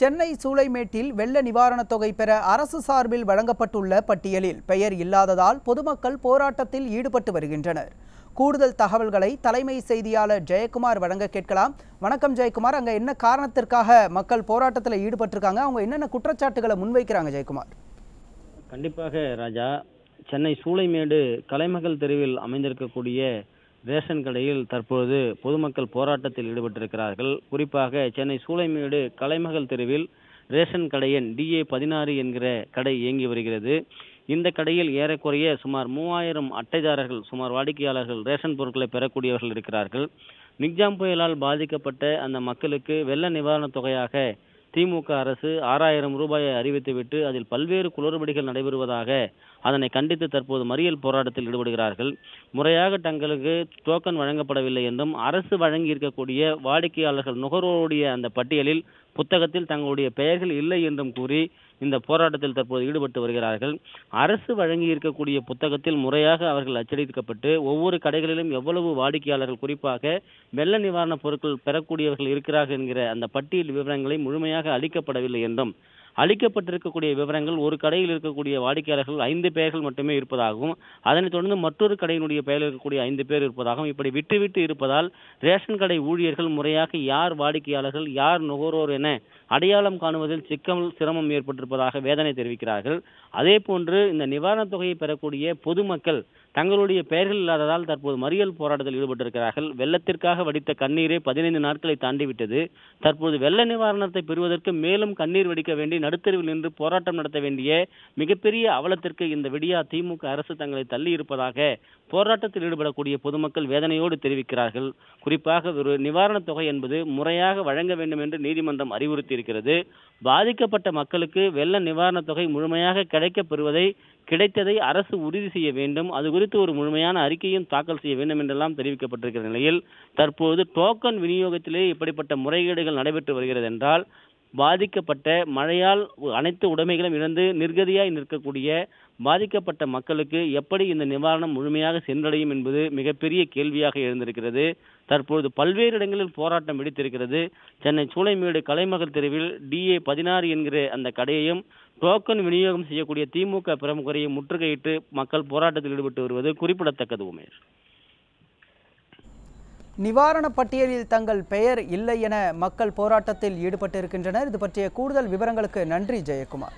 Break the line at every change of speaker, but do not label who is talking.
சென்னை சூளைமேட்டில் வெள்ள நிவாரணத் தொகை பெற அரசு சார்பில் வழங்கப்பட்டுள்ள பட்டியலில் பெயர் இல்லாததால் பொதுமக்கள் போராட்டத்தில் ஈடுபட்டு வருகின்றனர். கூடுதல் தகவல்களை தலைமை செய்தியாளர் ஜெயக்குமார் வழங்க கேட்கலாம். வணக்கம் ஜெயக்குமார். அங்கே என்ன காரணத்திற்காக மக்கள் போராட்டத்தில் ஈடுபட்டிருக்காங்க? அவங்க என்னென்ன குற்றச்சாட்டுகளை முன்வைக்கிறாங்க ஜெயக்குமார்?
கண்டிப்பாக ராஜா சென்னை சூளைமேடு கலைமகள் தெருவில் அமைந்திருக்கக்கூடிய ரேஷன் கடையில் தற்போது பொதுமக்கள் போராட்டத்தில் ஈடுபட்டிருக்கிறார்கள். குறிப்பாக சென்னை சூளைமேடு கலைமகள் தெருவில் ரேஷன் கடையின் டிஏ பதினாறு என்கிற கடை இயங்கி வருகிறது. இந்த கடையில் ஏறக்குறைய சுமார் மூவாயிரம் அட்டைதாரர்கள் சுமார் வாடிக்கையாளர்கள் ரேஷன் பொருட்களை பெறக்கூடியவர்கள் இருக்கிறார்கள். நிக்ஜாம் புயலால் பாதிக்கப்பட்ட அந்த மக்களுக்கு வெள்ள நிவாரணத் தொகையாக திமுக அரசு ஆறாயிரம் ரூபாயை அறிவித்துவிட்டு அதில் பல்வேறு குளறுபடிகள் நடைபெறுவதாக அதனை கண்டித்து தற்போது மறியல் போராட்டத்தில் ஈடுபடுகிறார்கள். முறையாக தங்களுக்கு டோக்கன் வழங்கப்படவில்லை என்றும் அரசு வழங்கி இருக்கக்கூடிய வாடிக்கையாளர்கள் நுகர்வோருடைய அந்த பட்டியலில் புத்தகத்தில் தங்களுடைய பெயர்கள் இல்லை என்றும் கூறி இந்த போராட்டத்தில் தற்போது ஈடுபட்டு வருகிறார்கள். அரசு வழங்கி இருக்கக்கூடிய புத்தகத்தில் முறையாக அவர்கள் அச்சடிக்கப்பட்டு ஒவ்வொரு கடைகளிலும் எவ்வளவு வாடிக்கையாளர்கள் குறிப்பாக வெள்ள நிவாரணப் பொருட்கள் பெறக்கூடியவர்கள் இருக்கிறார்கள் என்கிற அந்த பட்டியல் விவரங்களை முழுமையாக அளிக்கப்படவில்லை என்றும் அளிக்கப்பட்டிருக்கக்கூடிய விவரங்கள் ஒரு கடையில் இருக்கக்கூடிய வாடிக்கையாளர்கள் ஐந்து பெயர்கள் மட்டுமே இருப்பதாகவும் அதனைத் தொடர்ந்து மற்றொரு கடையினுடைய பெயரில் இருக்கக்கூடிய ஐந்து பேர் இருப்பதாகவும் இப்படி விட்டு விட்டு இருப்பதால் ரேஷன் கடை ஊழியர்கள் முறையாக யார் வாடிக்கையாளர்கள் யார் நுகர்வோர் என அடையாளம் காணுவதில் சிக்கல் சிரமம் ஏற்பட்டிருப்பதாக வேதனை தெரிவிக்கிறார்கள். அதே போன்று இந்த நிவாரணத் தொகையை பெறக்கூடிய பொதுமக்கள் தங்களுடைய பெயர்கள் இல்லாததால் தற்போது மறியல் போராட்டத்தில் ஈடுபட்டிருக்கிறார்கள். வெள்ளத்திற்காக வடித்த கண்ணீரே பதினைந்து நாட்களை தாண்டிவிட்டது. தற்போது வெள்ள நிவாரணத்தை பெறுவதற்கு மேலும் கண்ணீர் வெடிக்க வேண்டி நடுத்தருவில் நின்று போராட்டம் நடத்த வேண்டிய மிகப்பெரிய அவலத்திற்கு இந்த விடியா திமுக அரசு தங்களை தள்ளி இருப்பதாக போராட்டத்தில் ஈடுபடக்கூடிய பொதுமக்கள் வேதனையோடு தெரிவிக்கிறார்கள். குறிப்பாக ஒரு நிவாரணத் தொகை என்பது முறையாக வழங்க வேண்டும் என்று நீதிமன்றம் அறிவுறுத்தியிருக்கிறது. பாதிக்கப்பட்ட மக்களுக்கு வெள்ள நிவாரணத் தொகை முழுமையாக கிடைக்கப் பெறுவதை கிடைத்ததை அரசு உறுதி செய்ய வேண்டும். அது குறித்து ஒரு முழுமையான அறிக்கையும் தாக்கல் செய்ய வேண்டும் என்றெல்லாம் தெரிவிக்கப்பட்டிருக்கிற நிலையில் தற்போது டோக்கன் விநியோகத்திலே இப்படிப்பட்ட முறைகேடுகள் நடைபெற்று வருகிறது என்றால் பாதிக்கப்பட்ட மழையால் அனைத்து உடைமைகளும் இழந்து நிர்கதியாய் நிற்கக்கூடிய பாதிக்கப்பட்ட மக்களுக்கு எப்படி இந்த நிவாரணம் முழுமையாக சென்றடையும் என்பது மிகப்பெரிய கேள்வியாக எழுந்திருக்கிறது. தற்பொழுது பல்வேறு இடங்களில் போராட்டம் வெடித்திருக்கிறது. சென்னை சூளைமேடு கலைமகள் தெருவில் டிஏ பதினாறு என்கிற அந்த கடையையும் டோக்கன் விநியோகம் செய்யக்கூடிய திமுக பிரமுகரையும் முற்றுகையிட்டு மக்கள் போராட்டத்தில் ஈடுபட்டு வருவது குறிப்பிடத்தக்கது உமேஷ்
நிவாரண பட்டியலில் தங்கள் பெயர் இல்லை என மக்கள் போராட்டத்தில் ஈடுபட்டிருக்கின்றனர். இது பற்றிய கூடுதல் விவரங்களுக்கு நன்றி ஜெயக்குமார்.